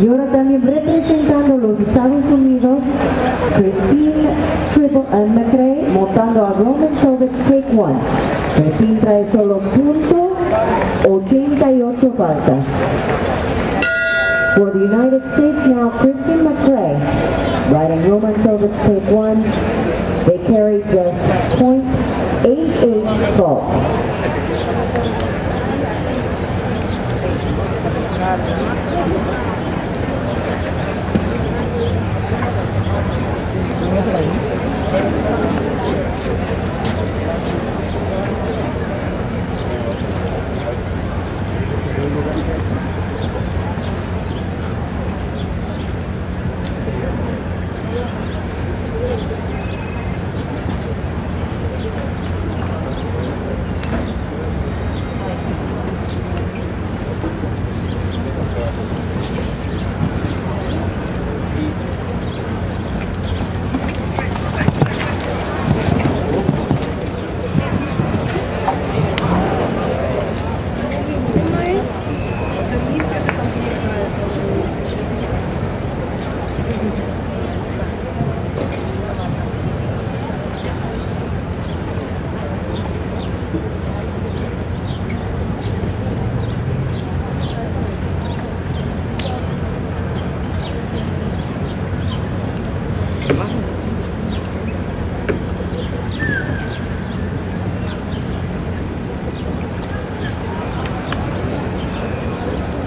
Y ahora también representando los Estados Unidos, Christine Triple uh, McRae montando a Roman Kovic Take One. Christine trae solo punto 88 faltas. For the United States now, Christine McRae riding Roman Kovic Take One. They carry just Здравствуйте. ¿Se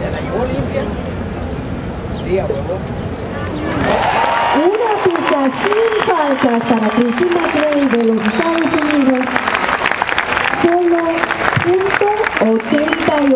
la limpia? Sí, huevo. Una pista sin faltas para Christine McRae de los Estados Unidos. Solo punto 88.